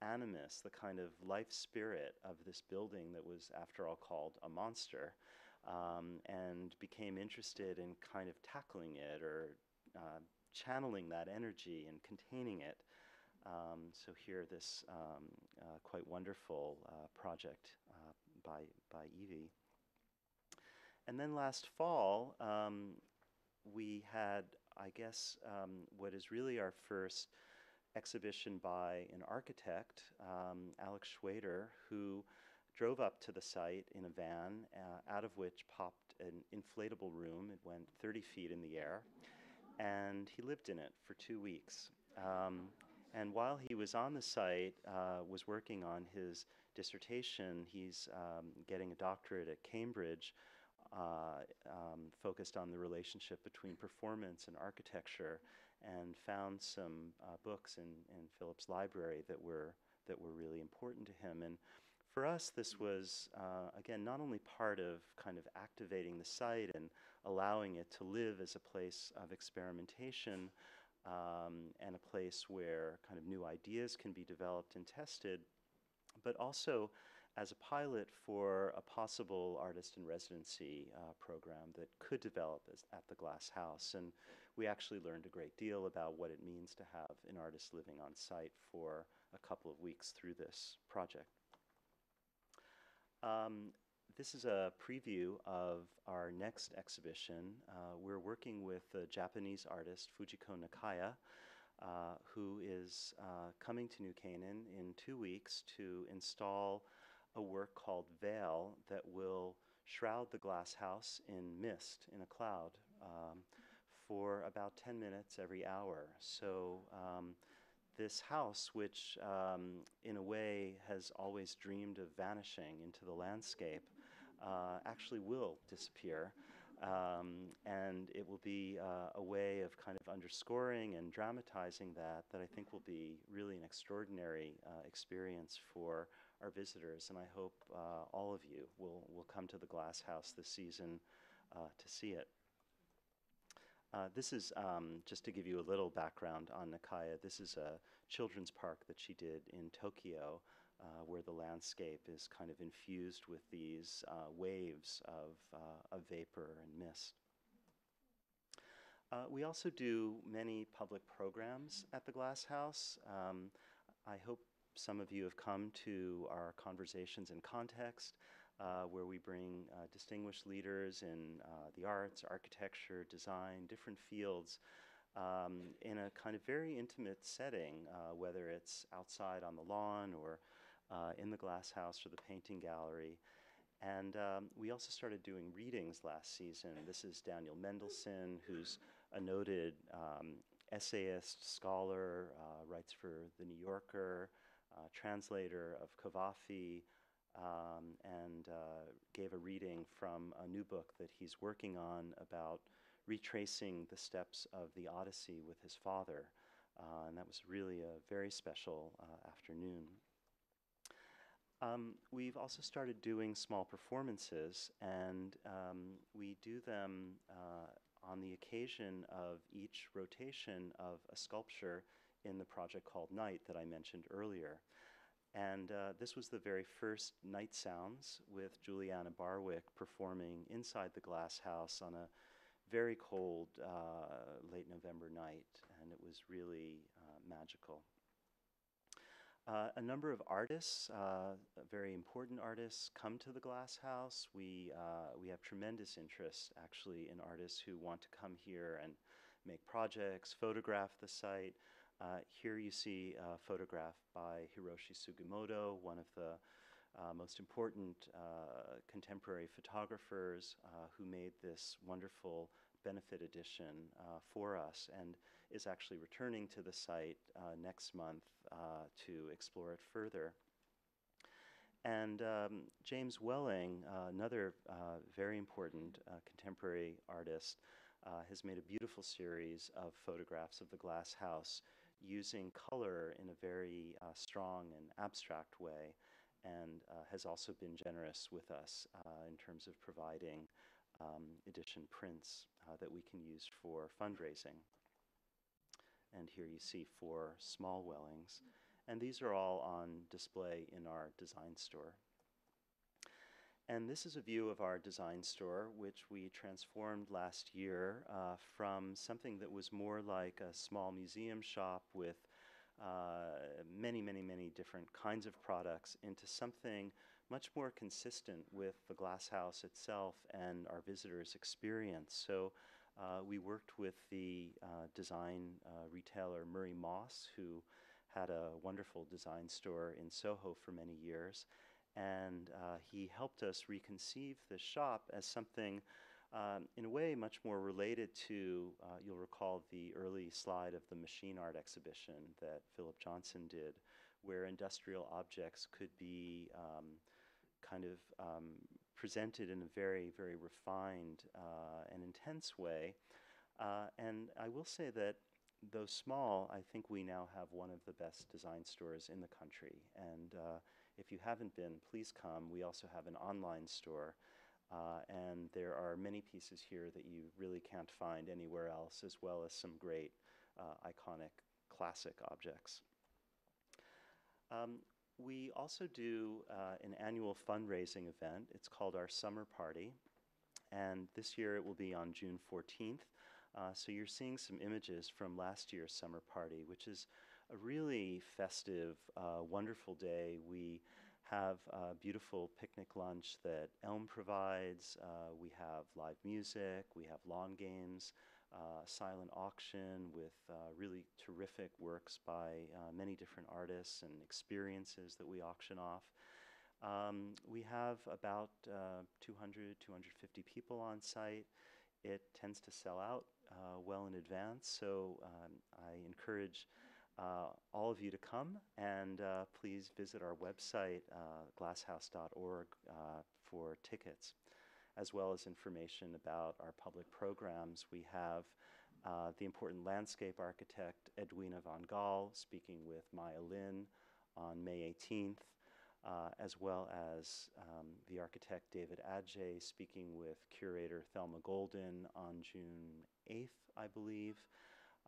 animus, the kind of life spirit of this building that was, after all, called a monster, um, and became interested in kind of tackling it or uh, channeling that energy and containing it. Um, so here, this um, uh, quite wonderful uh, project uh, by by Evie. And then last fall, um, we had, I guess, um, what is really our first exhibition by an architect, um, Alex Schweder, who drove up to the site in a van, uh, out of which popped an inflatable room. It went 30 feet in the air and he lived in it for two weeks. Um, and while he was on the site, uh, was working on his dissertation. He's um, getting a doctorate at Cambridge, uh, um, focused on the relationship between performance and architecture, and found some uh, books in, in Philip's library that were that were really important to him. And for us, this was, uh, again, not only part of kind of activating the site and allowing it to live as a place of experimentation um, and a place where kind of new ideas can be developed and tested, but also as a pilot for a possible artist in residency uh, program that could develop at the Glass House. And we actually learned a great deal about what it means to have an artist living on site for a couple of weeks through this project. Um, this is a preview of our next exhibition. Uh, we're working with the Japanese artist Fujiko Nakaya, uh, who is uh, coming to New Canaan in two weeks to install a work called Veil that will shroud the glass house in mist, in a cloud, um, for about 10 minutes every hour. So um, this house, which um, in a way has always dreamed of vanishing into the landscape, uh, actually will disappear. Um, and it will be uh, a way of kind of underscoring and dramatizing that that I think will be really an extraordinary uh, experience for our visitors. And I hope uh, all of you will, will come to the Glass House this season uh, to see it. Uh, this is um, just to give you a little background on Nakaya. This is a children's park that she did in Tokyo uh, where the landscape is kind of infused with these uh, waves of, uh, of vapor and mist. Uh, we also do many public programs at the Glass House. Um, I hope some of you have come to our conversations in context, uh, where we bring uh, distinguished leaders in the arts, architecture, design, different fields, um, in a kind of very intimate setting, whether it's outside on the lawn or uh, in the Glass House or the Painting Gallery. And um, we also started doing readings last season. This is Daniel Mendelsohn, who's a noted um, essayist, scholar, uh, writes for The New Yorker, uh, translator of Cavafy, um, and uh, gave a reading from a new book that he's working on about retracing the steps of the Odyssey with his father. Uh, and that was really a very special uh, afternoon. Um, we've also started doing small performances, and um, we do them uh, on the occasion of each rotation of a sculpture in the project called Night that I mentioned earlier. And uh, this was the very first Night Sounds with Juliana Barwick performing inside the glass house on a very cold uh, late November night, and it was really uh, magical. Uh, a number of artists, uh, very important artists, come to the Glass House. We, uh, we have tremendous interest, actually, in artists who want to come here and make projects, photograph the site. Uh, here you see a photograph by Hiroshi Sugimoto, one of the uh, most important contemporary photographers who made this wonderful benefit edition for us and is actually returning to the site uh, next month uh, to explore it further. And um, James Welling, another very important contemporary artist, has made a beautiful series of photographs of the glass house using color in a very strong and abstract way and uh, has also been generous with us uh, in terms of providing um, edition prints uh, that we can use for fundraising. And here you see four small Wellings. And these are all on display in our design store. And this is a view of our design store, which we transformed last year uh, from something that was more like a small museum shop with uh, many, many, many different kinds of products into something much more consistent with the glass house itself and our visitors' experience. So uh, we worked with the uh, design uh, retailer Murray Moss, who had a wonderful design store in Soho for many years. And uh, he helped us reconceive the shop as something um, in a way much more related to, uh, you'll recall the early slide of the machine art exhibition that Philip Johnson did, where industrial objects could be um, kind of um, presented in a very, very refined uh, and intense way. Uh, and I will say that though small, I think we now have one of the best design stores in the country. And uh, if you haven't been, please come. We also have an online store uh, and there are many pieces here that you really can't find anywhere else, as well as some great uh, iconic classic objects. Um, we also do uh, an annual fundraising event. It's called our Summer Party. And this year it will be on June 14th. Uh, so you're seeing some images from last year's Summer Party, which is a really festive, uh, wonderful day. We have a beautiful picnic lunch that Elm provides. Uh, we have live music, we have lawn games, uh, silent auction with uh, really terrific works by uh, many different artists and experiences that we auction off. Um, we have about uh, 200, 250 people on site. It tends to sell out uh, well in advance, so um, I encourage uh, all of you to come and uh, please visit our website, glasshouse.org, for tickets, as well as information about our public programs. We have uh, the important landscape architect Edwina von Gaal speaking with Maya Lin on May 18th. Uh, as well as um, the architect David Adjaye speaking with curator Thelma Golden on June 8th, I believe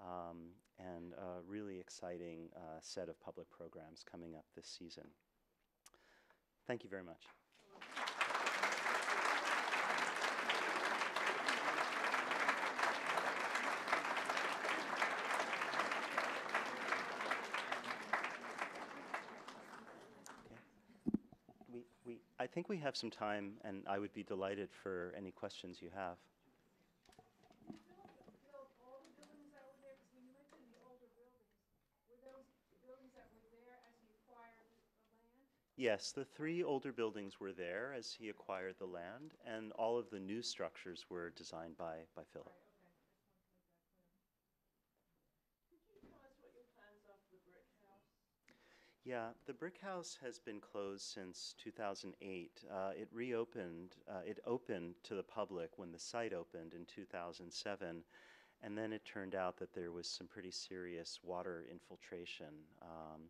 um, and a really exciting uh, set of public programs coming up this season. Thank you very much. We, we, I think we have some time, and I would be delighted for any questions you have. Yes, the three older buildings were there as he acquired the land, and all of the new structures were designed by, by Philip. Yeah, the brick house has been closed since 2008. Uh, it reopened, uh, it opened to the public when the site opened in 2007, and then it turned out that there was some pretty serious water infiltration. Um,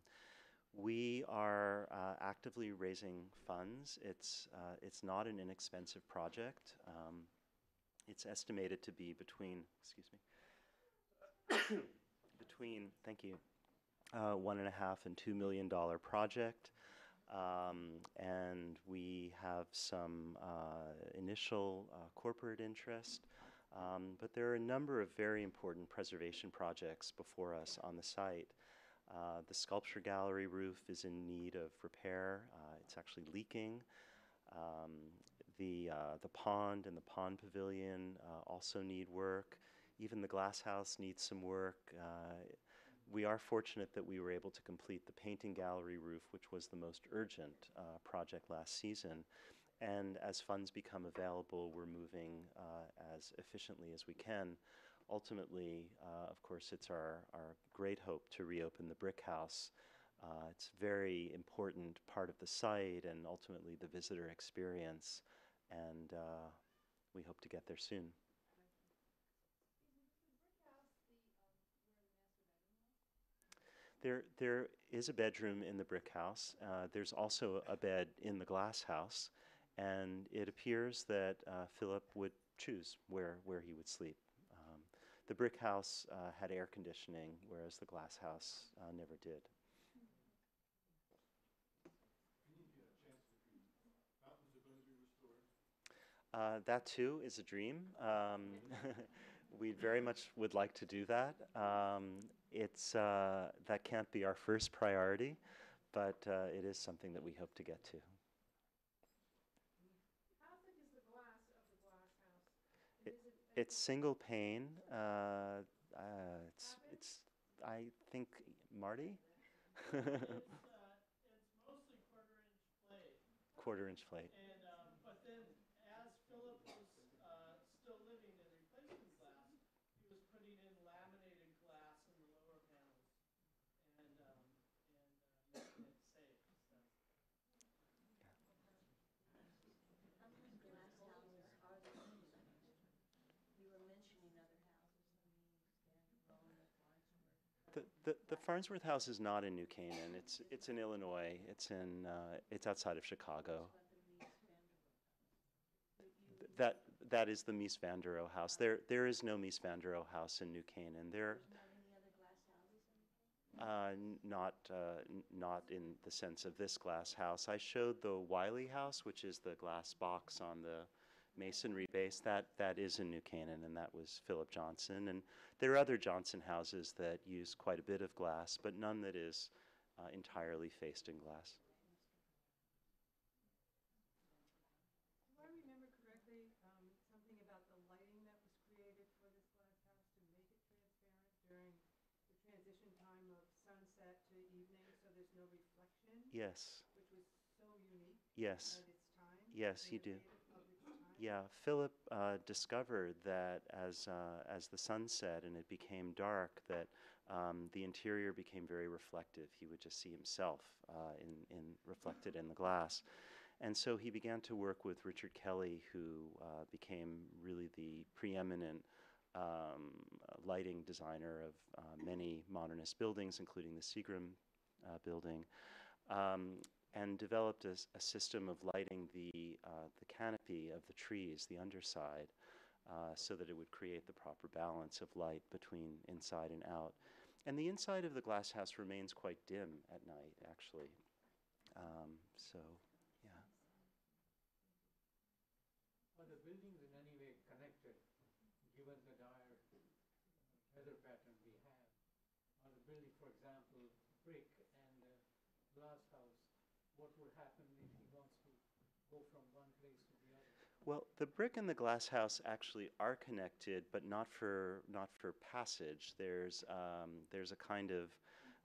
we are uh, actively raising funds. It's, uh, it's not an inexpensive project. Um, it's estimated to be between, excuse me, between, thank you, uh, one and a half and two million dollar project. Um, and we have some uh, initial uh, corporate interest. Um, but there are a number of very important preservation projects before us on the site. Uh, the sculpture gallery roof is in need of repair. Uh, it's actually leaking. Um, the, uh, the pond and the pond pavilion also need work. Even the glass house needs some work. We are fortunate that we were able to complete the painting gallery roof, which was the most urgent uh, project last season. And as funds become available, we're moving uh, as efficiently as we can. Ultimately, uh, of course, it's our, our great hope to reopen the brick house. Uh, it's a very important part of the site and ultimately the visitor experience. And uh, we hope to get there soon. There, there is a bedroom in the brick house. Uh, there's also a bed in the glass house, and it appears that uh, Philip would choose where, where he would sleep. Um, the brick house uh, had air conditioning, whereas the glass house uh, never did. Uh, that too is a dream. Um, we very much would like to do that. Um, it's uh, that can't be our first priority, but uh, it is something that we hope to get to. It's single pane. Uh, uh, it's it's I think Marty. It's, uh, it's mostly quarter inch plate, Quarter inch plate. and, um, but then as Philip was, uh, still living in replacement glass, he was putting in laminated glass in the lower panels, and, um, and, uh, making it safe, so. How many glass houses are there in New You were mentioning other houses, I mean, Vanderbilt, Farnsworth. The, the, Farnsworth House is not in New Canaan. It's it's in Illinois. It's in uh, it's outside of Chicago. Th- That that is the Mies van der Rohe house. There there is no Mies van der Rohe house in New Canaan. There uh, not uh, not in the sense of this glass house. I showed the Wiley house, which is the glass box on the masonry base. That that is in New Canaan, and that was Philip Johnson. And there are other Johnson houses that use quite a bit of glass, but none that is uh, entirely faced in glass. do I remember correctly, um, something about the lighting that was created for this glass house to make it transparent during the transition time of sunset to evening, so there's no reflection, Yes, which was so unique yes. at its time? Yes, you do. innovative of its time? Yeah, Philip uh, discovered that as uh, as the sun set and it became dark, that um, the interior became very reflective. He would just see himself uh, in in reflected in the glass, and so he began to work with Richard Kelly, who uh, became really the preeminent. Um, lighting designer of uh, many modernist buildings, including the Seagram uh, building, um, and developed a system of lighting the, uh, the canopy of the trees, the underside, uh, so that it would create the proper balance of light between inside and out. And the inside of the glass house remains quite dim at night, actually. Um, so, yeah. Are the buildings in any way connected, given the dire uh, weather pattern we have? Are the building, for example, brick and uh, glass house, what would happen if he wants to go from one place to the other? Well, the brick and the glass house actually are connected, but not for not for passage. There's um, there's a kind of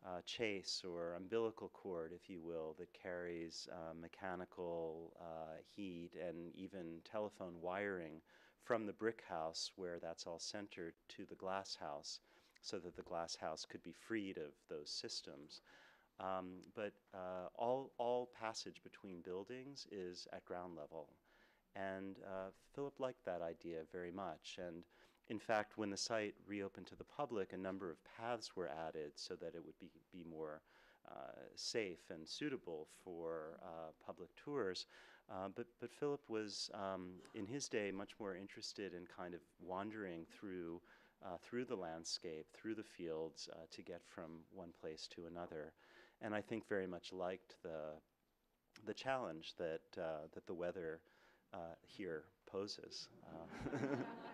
uh, chase or umbilical cord, if you will, that carries uh, mechanical uh, heat and even telephone wiring from the brick house, where that's all centered, to the glass house, so that the glass house could be freed of those systems. Um, but uh, all all passage between buildings is at ground level. And uh, Philip liked that idea very much. And in fact, when the site reopened to the public, a number of paths were added so that it would be, be more uh, safe and suitable for uh, public tours. Uh, but, but Philip was, um, in his day, much more interested in kind of wandering through, uh, through the landscape, through the fields, uh, to get from one place to another. And I think very much liked the, the challenge that, that the weather uh, here poses. Uh?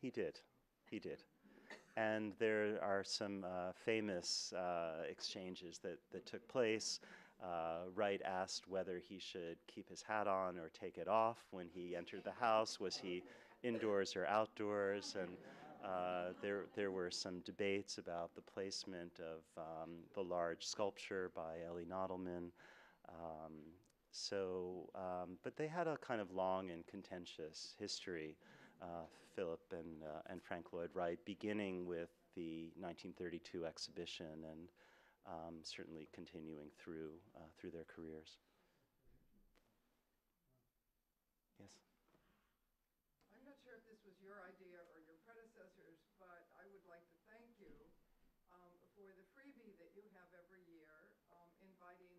He did. He did. And there are some uh, famous uh, exchanges that, that took place. Uh, Wright asked whether he should keep his hat on or take it off when he entered the house. Was he indoors or outdoors? And uh, there, there were some debates about the placement of um, the large sculpture by Elie Nadelman. Um, so, um, but they had a kind of long and contentious history, uh, Philip and, uh, and Frank Lloyd Wright, beginning with the 1932 exhibition and um, certainly continuing through, uh, through their careers. Yes? I'm not sure if this was your idea or your predecessors, but I would like to thank you um, for the freebie that you have every year, um, inviting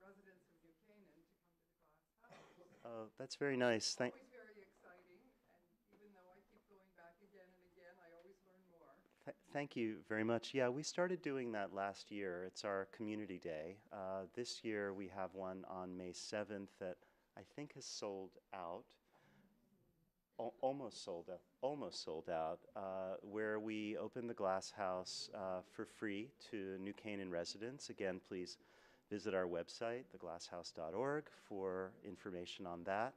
residents of New Canaan to come to the Glass That's very nice. Thank, Always very exciting, and even though I keep going back again and again, I always learn more. Th- Thank you very much. Yeah, we started doing that last year. It's our community day. Uh, this year we have one on May 7th that I think has sold out. Al- almost sold out. Almost sold out. Uh, where we open the glass house uh, for free to New Canaan residents. Again, please visit our website, theglasshouse.org, for information on that.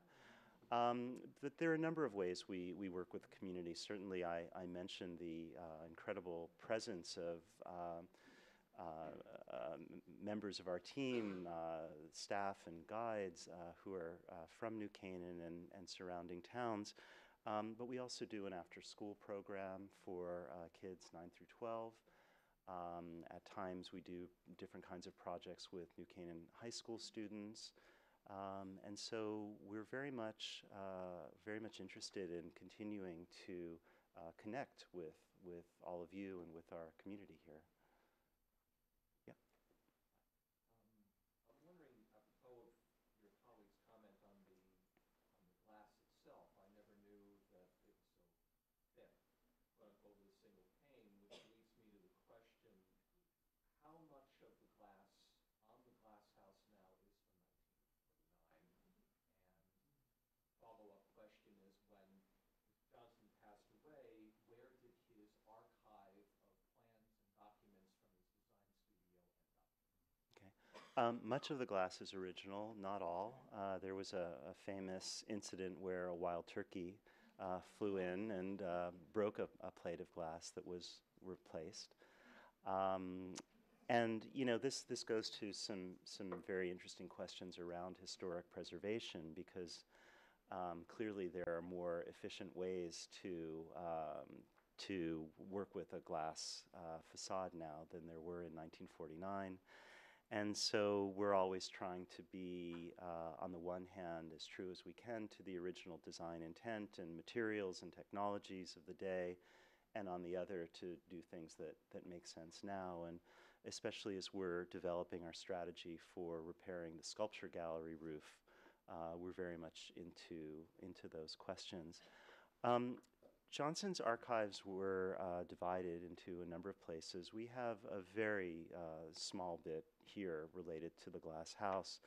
Um, but there are a number of ways we, we work with the community. Certainly, I, I mentioned the uh, incredible presence of um, uh, uh, members of our team, uh, staff, and guides uh, who are uh, from New Canaan and, and surrounding towns. Um, but we also do an after school program for kids 9 through 12. Um, at times, we do different kinds of projects with New Canaan high school students. Um, and so we're very much, uh, very much interested in continuing to uh, connect with, with all of you and with our community here. Yeah. I'm wondering, apropos of your colleague's comment on the, on the glass itself, I never knew that it was so thin, going over the single pane, which leads me to the question, how much of the glass on the glass house now is from 1949? And follow-up question is, when Johnson passed away, where did his archive of plans and documents from his design studio end up? Um, much of the glass is original, not all. Uh, there was a, a famous incident where a wild turkey uh, flew in and uh, broke a, a plate of glass that was replaced. Um, and you know this this goes to some some very interesting questions around historic preservation because um, clearly there are more efficient ways to um, to work with a glass uh, facade now than there were in 1949. And so we're always trying to be, uh, on the one hand, as true as we can to the original design intent and materials and technologies of the day, and on the other to do things that, that make sense now. And especially as we're developing our strategy for repairing the sculpture gallery roof, uh, we're very much into, into those questions. Um, Johnson's archives were uh, divided into a number of places. We have a very uh, small bit here related to the glass house.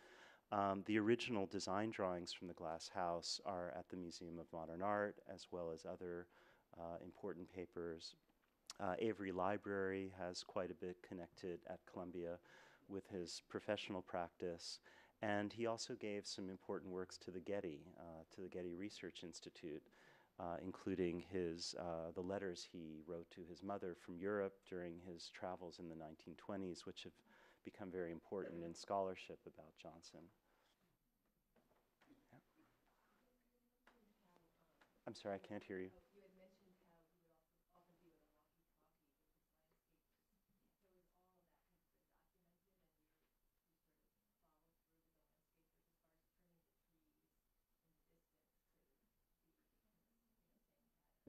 Um, the original design drawings from the glass house are at the Museum of Modern Art, as well as other uh, important papers. Uh, Avery Library has quite a bit connected at Columbia with his professional practice. And he also gave some important works to the Getty, uh, to the Getty Research Institute uh, including his, uh, the letters he wrote to his mother from Europe during his travels in the 1920s, which have become very important in scholarship about Johnson. Yeah. I'm sorry, I can't hear you.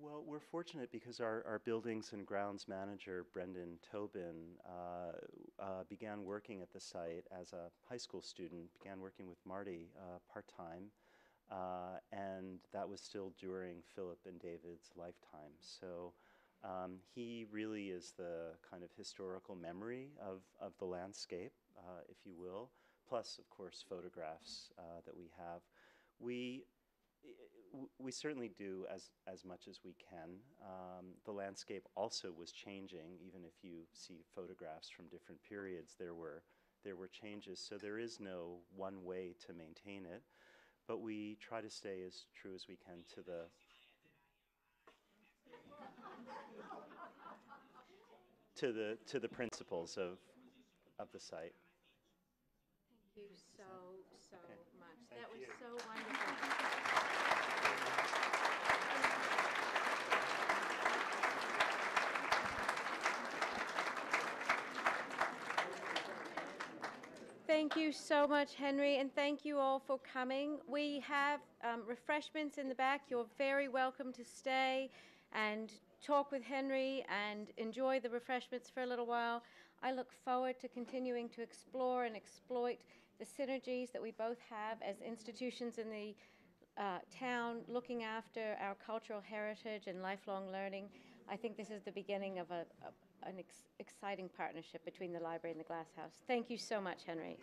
Well, we're fortunate because our, our buildings and grounds manager, Brendan Tobin, uh, uh, began working at the site as a high school student, began working with Marty uh, part time, uh, and that was still during Philip and David's lifetime. So um, he really is the kind of historical memory of, of the landscape, uh, if you will, plus, of course, photographs uh, that we have. We we certainly do as, as much as we can. Um, the landscape also was changing, even if you see photographs from different periods, there were, there were changes. So there is no one way to maintain it, but we try to stay as true as we can to the. to the, to the principles of, of the site. Thank you so, so Okay. much. Thank That was so wonderful. Thank you so much, Henry, and thank you all for coming. We have um, refreshments in the back. You're very welcome to stay and talk with Henry and enjoy the refreshments for a little while. I look forward to continuing to explore and exploit the synergies that we both have as institutions in the uh, town looking after our cultural heritage and lifelong learning. I think this is the beginning of a, a- an ex- exciting partnership between the library and the Glass House. Thank you so much, Henry.